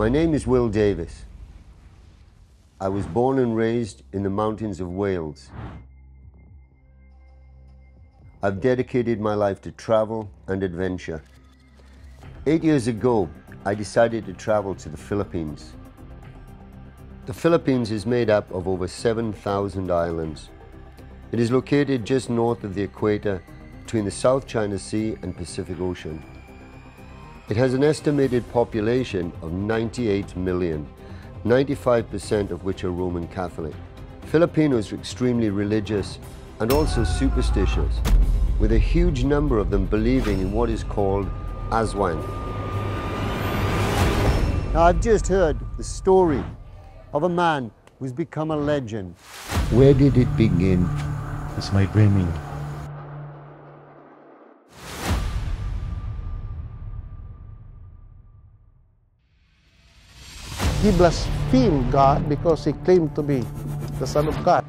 My name is Wil Davis. I was born and raised in the mountains of Wales. I've dedicated my life to travel and adventure. Eight years ago, I decided to travel to the Philippines. The Philippines is made up of over 7,000 islands. It is located just north of the equator between the South China Sea and Pacific Ocean. It has an estimated population of 98 million, 95% of which are Roman Catholic. Filipinos are extremely religious and also superstitious, with a huge number of them believing in what is called Aswang. Now, I've just heard the story of a man who's become a legend. Where did it begin? It's my dreaming. He blasphemed God because he claimed to be the Son of God.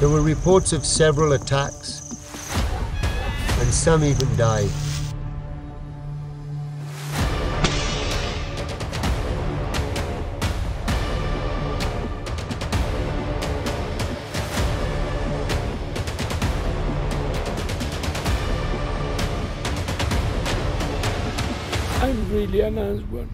There were reports of several attacks, and some even died. I'm really an one.